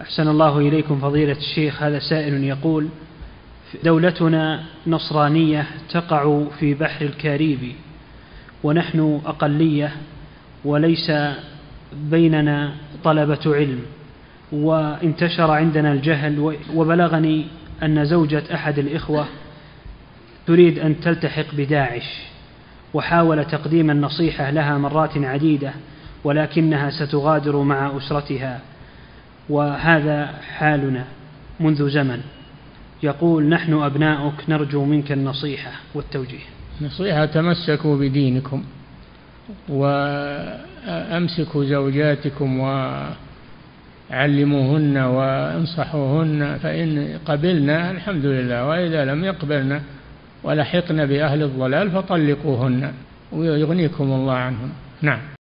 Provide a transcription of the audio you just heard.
أحسن الله إليكم فضيلة الشيخ. هذا سائل يقول دولتنا نصرانية تقع في بحر الكاريبي ونحن أقلية وليس بيننا طلبة علم وانتشر عندنا الجهل وبلغني أن زوجة أحد الإخوة تريد أن تلتحق بداعش وحاول تقديم النصيحة لها مرات عديدة ولكنها ستغادر مع أسرتها. وهذا حالنا منذ زمن. يقول نحن أبناؤك نرجو منك النصيحة والتوجيه. نصيحة تمسكوا بدينكم وأمسكوا زوجاتكم وعلموهن وانصحوهن فإن قبلنا الحمد لله وإذا لم يقبلنا ولحقنا بأهل الضلال فطلقوهن ويغنيكم الله عنهم. نعم.